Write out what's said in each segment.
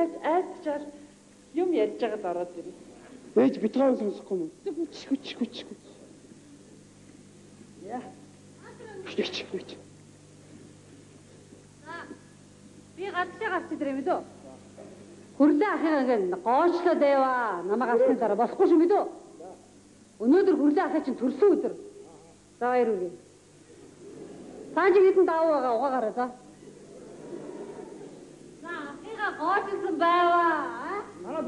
хайж айдчаал юм ярьж байгаад ороод ирнэ. Ээж битгаар сонсохгүй юм. Хүч хүч хүч хүч. Яа. Хүч хүч. Би гадлаа гарч идрээ мэдөө. Хүрлээ ахыгаа гэн гоочлоо дэва. Намайг авсны дараа болохгүй шүү мэдөө. Өнөөдөр хүрлээ ахаа чинь төрсөн өдөр. За баяр үргээ. Чи хэдэн давуу байгаа угаагаараа. За гоочлсон байваа. Манай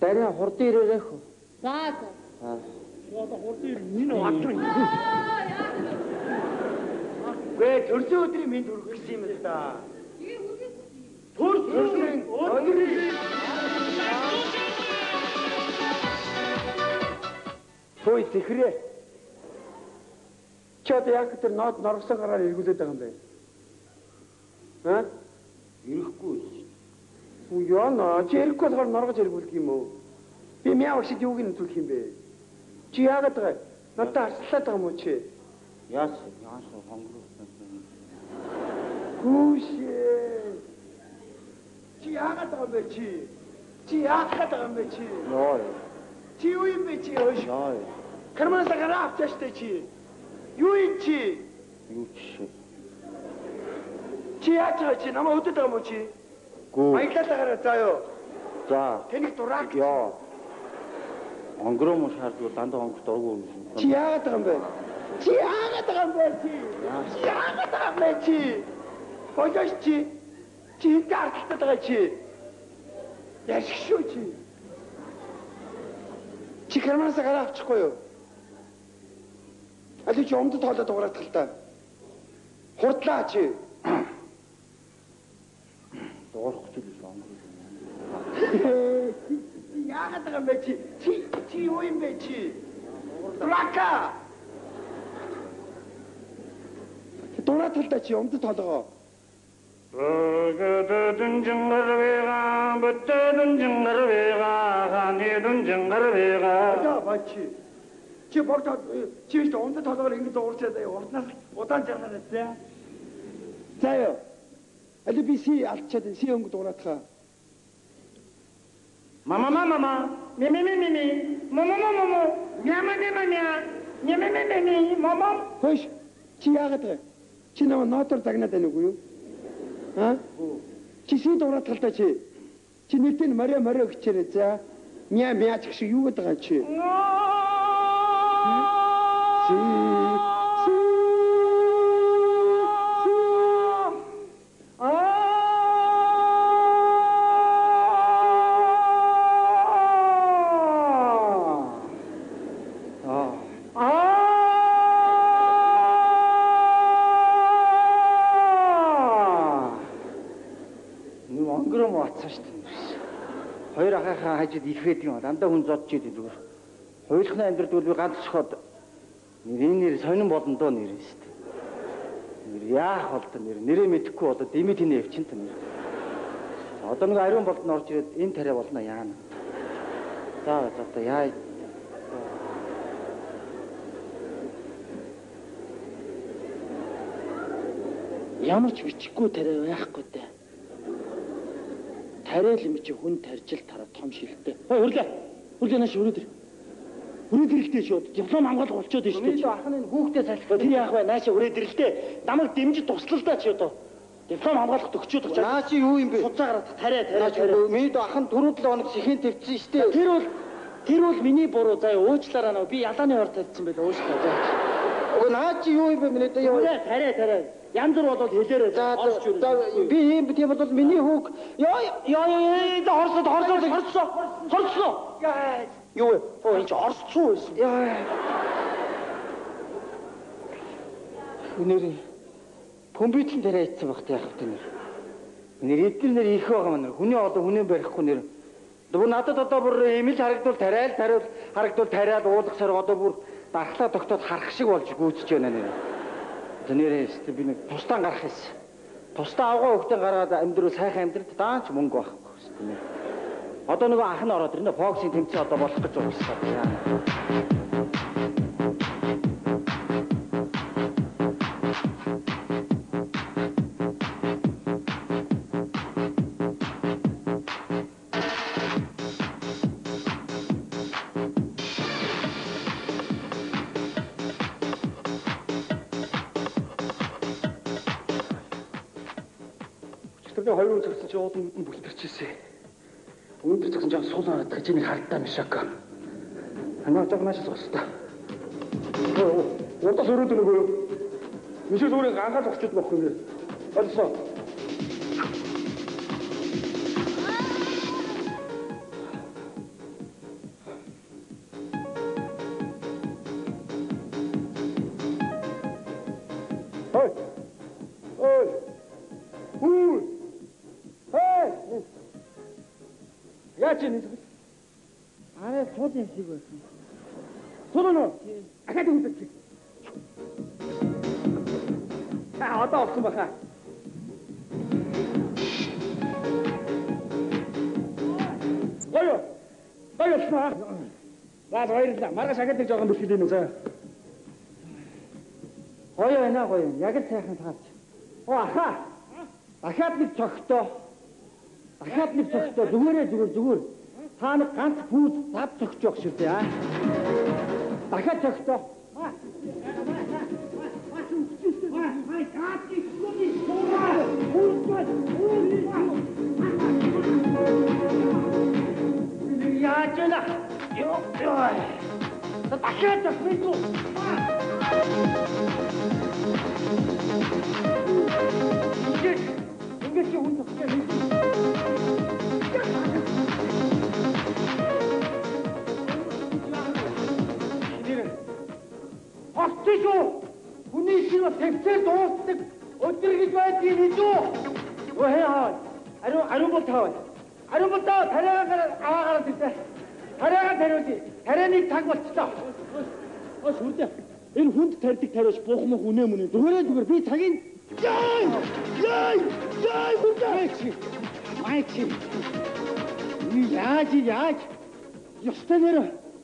Дарин хурдан ирээрэй хөө. За за. одоо хурдын минь ватар. Гэ төрсөн өдрийн минь төрөх гэсэн юм л да. Төрсөн өдрийн Хөөе тэхрээ. Одоо яг тэр нот норгосон гараар эргүүлээд байгаа юм бэ? Аа? Ирэхгүй. Үу яна, чи эрэхгүй болохоор норгож эргүүлэх юм уу? Би мяа уршид юуг нь төлөх юм бэ? Чи яагаад байгаа? Надад арслаад байгаа юм уу чи? Яасан яасан хонгороо. Хүүшээ. Чи яагаад байгаа юм бэ чи? Чи яагаад байгаа юм бэ чи? Йоо. Чи юу юм бэ чи хөөш? Яа. Карманаас гараа авчаа штэ чи. Юу юм чи? Юу чи? Чи яаж байгаа чи? Намаа өдөд байгаа уу чи? Гүү. Баяглалаа гараа заа юу. За. Тэнийг дурак. Яа. Хонгороо муу шаардвал дандаа хонгор дургу юм. Чи яагаад байгаа юм бэ? Чи яагаад байгаа юм бэ чи? Чи яагаад байгаа юм бэ чи? Хойш чи. Чи хэд ардталтай байгаа чи? Яшиг шүү чи. Чи карманаас гараа авчихгүй юу? Али чи өмдөд тоолоод уграад тал та. Хурдлаа чи. Л хонгор. Чи яагаад байгаа юм бэ чи? Чи чи юу юм бэ чи? Драка. Дураа талдаа чи өмдөд тоолоо. Бөгөдөн жингэр вега, бөтөдөн жингэр вега, ханидын жингэр вега. За бачи. Чи богд чи ч өмдөд тоолоор ингэж уурчаад урднаас удаан жаргана за. За Али би си алдчаад си өнгө дураатхаа. Мама мама мама, ми ми ми ми ми, мама мама мама, няма няма ня, няма няма няма, мама. Хөөш. Чи яагаад вэ? Чи намайг ноотор загнаад байна уу юу? Аа? Чи си дураатгалтай чи. Чи нэртэн морио морио гэчээрээ за. Мяа мяа ч шиг юу гэдэг байгаа чи? Муу атсан шүү дээ. Хоёр ахыхаа хажид ихэд юм дандаа хүн зодж идэв зүгээр. Хоёулахны амьдралд бол би ганц цохоод энэ нэр сонирн болон доо нэр юм шүү дээ. Нэр яах бол та нэр нэрээ мэдэхгүй болоод дими тэний явчин та нэр. Одоо нэг ариун болд нь орж ирээд энэ тариа болно яана. За одоо яа Ямар ч бичихгүй тариа байхгүй дээ. Тариа л юм чи хүн таржил тараа том шилтэй. Хой өрлөө. Өрлөө нааш өрөөдөр. Өрөөдөр ихтэй шүү. Диплом хамгаалах болчиход шүү. Миний ахны хүүхдээ салхих. Тэр яах вэ? Наашаа өрөөдөр ихтэй. Намайг дэмжиж туслалдаа чи одоо. Диплом хамгаалах төгчөөд очиж. Наа чи юу юм бэ? Суцаа гараад тариа тариа. Миний ахын түрүү 7 хоног сэхэн твцсэн шүү. Тэр бол тэр бол миний буруу заяа уучлаарай нөө. Би ялааны ор тавьсан байл уучлаарай. Өө наа чи юу юм бэ миний дээ? Тариа тариа тариа. Янз бүр болоод хэлээрэй. За би ийм тийм бол миний хүүг ёо ёо ёо хорсод хорсод хорсоо. Хорсоо. Юу вэ? Оо энэ ч орсцсон байсан. ёо Өнөөдөр компьютер дээр ийцсэн багт яах вэ нэр. Нэр эдгээр нэр их байгаа мань. Хүний одоо хүний барихгүй нэр. Бүр надад одоо бүр эмэл харагдвал тариал тариал харагдвал тариал уулах сар одоо бүр дархлаа тогтоод харах шиг болж гүйцэж байна нэр. За нэрээ өстө би нэг тустаа гарах хэс. Тустаа авгаа хөхтэн гаргаад амьдрал сайхан амьдрал даанч мөнгө байхгүй өстө нэр. Одоо нөгөө ах нь ороод ирнэ. Фоксийн тэмцээн одоо болох гэж Өглөө 2 цаг гэсэн чи уудын нүд нь бүлтэрч ирсэн. Өнөөдөр цагсан жаа суул хараад гэж нэг хардтаа мишак. Анаа цаг маш суултаа. Урдас өрөөд нөгөө. Мишэл өөрөө гангаад өгчөд болох юм. Олсон. Яаж ийм юм? Арай сууд юм шиг байсан. Сууд уу? Ахаад үзэж. Та одоо олсон баха. Гоё. Гоё шмаа. Баа хоёрлаа. Маргааш ахаад нэг жоохон бүрхэлээ нүсэ. Гоё байна гоё. Яг л сайхан таач. Оо ахаа. Ахаад нэг цогтоо. Дахиад нэг цогтоо зүгээрээ зүгээр зүгээр. Та нэг ганц пүүз зав цогч явах шүү дээ. Дахиад цогтоо. Яаж вэ? Йоо. Дахиад цогтоо. 10분부터 10분부터 다량을 아가라도 있어. 다량을 데려오지. 다량이 탁 멋지다. 어, 좋다. Энэ хүнд тарьдаг тариус буух мөх үнэ мөн. Зүгээр зүгээр би цагийн яй яй яй хүнд майчи. Яаж яаж ёстой нэр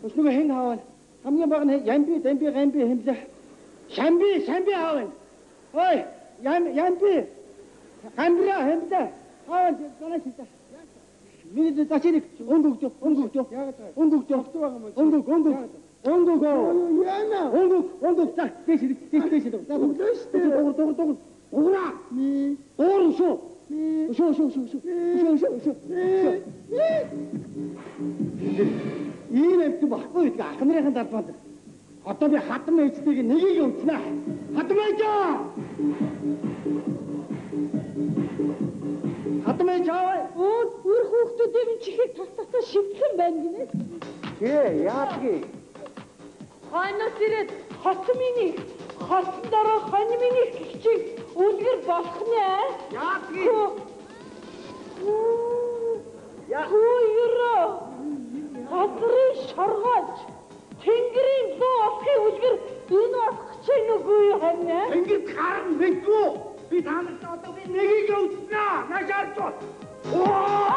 өснөг хэн хаавал хамгийн баг нь ямби дамби гамби хэмлэ. Шамби шамби хаавал. Ой ям ямби гамбра хэмлэ. Аа дараа шилжих. Миний дэ зачирик өнгө өгдөө, өнгө өгдөө. Өнгө өгдөө. Өнгө өнгө. Өнгө гоо. Яна. Өнгө өнгө цаг тийш тийш тийш. За бүгдөө шүү дээ. Дугур дугур дугур. Дугура. Ми. Дугур шүү. Ми. Шүү шүү шүү шүү. Шүү шүү шүү. Ми. Ийм амт баггүй гэдэг ах нарын талбанд. Одоо би хатам ээжтэйг нэгийг өмчнэ. Хатам ээж. Оо, бүр хүүхдүүдийн чихийг тат татаа шивтлэн байна гинэ. Ээ, яадгийг. Хойноос ирээд хот миний хатан дараа хонь миний хичиг үлгэр болох нь аа. Яадгийг. Яа. Хүүйро. Газрын шоргоож тэнгэрийн лөө олохын үлгэр энэ болох чинь үгүй хань. Тэнгэрт гарна мэдгүй. Би танаас одоо би нэгийг өвснө. Нашаар цус. Uou!